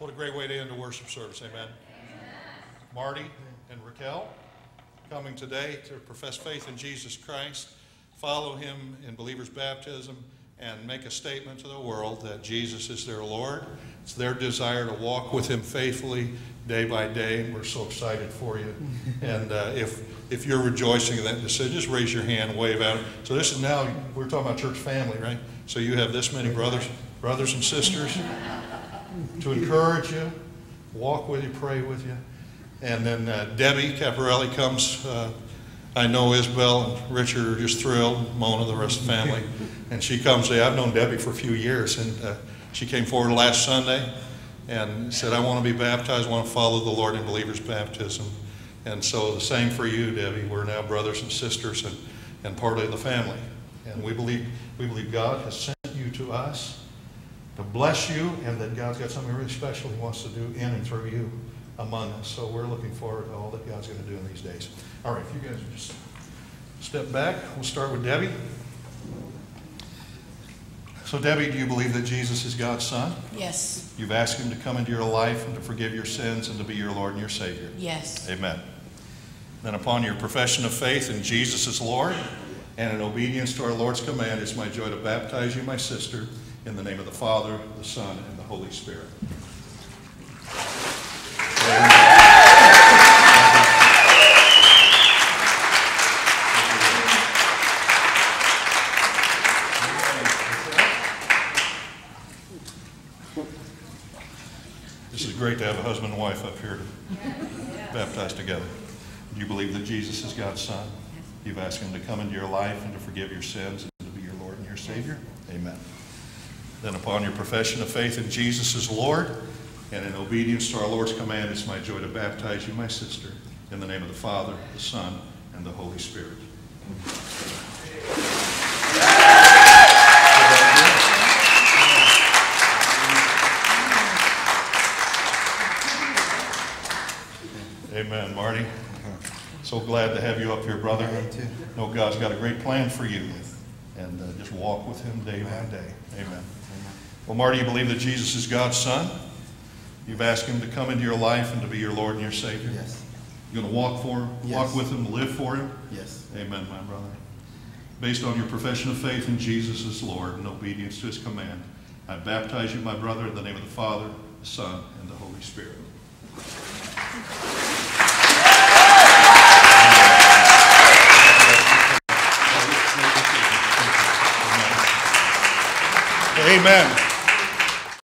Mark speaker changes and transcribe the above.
Speaker 1: What a great way to end a worship service, amen. Marty and Raquel coming today to profess faith in Jesus Christ, follow him in believer's baptism, and make a statement to the world that Jesus is their Lord. It's their desire to walk with him faithfully day by day, and we're so excited for you. and uh, if, if you're rejoicing in that decision, just raise your hand, wave out. So this is now, we're talking about church family, right? So you have this many brothers, brothers and sisters to encourage you, walk with you, pray with you. And then uh, Debbie Caparelli comes. Uh, I know Isabel and Richard are just thrilled, Mona, the rest of the family. And she comes, say, I've known Debbie for a few years. And uh, she came forward last Sunday and said, I want to be baptized, I want to follow the Lord in believer's baptism. And so the same for you, Debbie. We're now brothers and sisters and, and part of the family. And we believe, we believe God has sent you to us to bless you and that God's got something really special he wants to do in and through you among us. So we're looking forward to all that God's going to do in these days. All right, if you guys just step back, we'll start with Debbie. So, Debbie, do you believe that Jesus is God's Son?
Speaker 2: Yes.
Speaker 1: You've asked Him to come into your life and to forgive your sins and to be your Lord and your Savior.
Speaker 2: Yes.
Speaker 1: Amen. Then, upon your profession of faith in Jesus as Lord and in obedience to our Lord's command, it's my joy to baptize you, my sister, in the name of the Father, the Son, and the Holy Spirit. This is great to have a husband and wife up here to baptize together. Do you believe that Jesus is God's Son? You've asked Him to come into your life and to forgive your sins and to be your Lord and your Savior? Amen. Then, upon your profession of faith in Jesus as Lord and in obedience to our Lord's command, it's my joy to baptize you, my sister, in the name of the Father, the Son, and the Holy Spirit. Amen, Marty. So glad to have you up here, brother. Know God's got a great plan for you, and uh, just walk with Him day by day. Amen. Well, Marty, you believe that Jesus is God's Son? You've asked Him to come into your life and to be your Lord and your Savior?
Speaker 3: Yes.
Speaker 1: You're going to walk for Him, walk with Him, live for Him?
Speaker 3: Yes.
Speaker 1: Amen, my brother. Based on your profession of faith in Jesus as Lord and obedience to His command, I baptize you, my brother, in the name of the Father, the Son, and the Holy Spirit. Amen.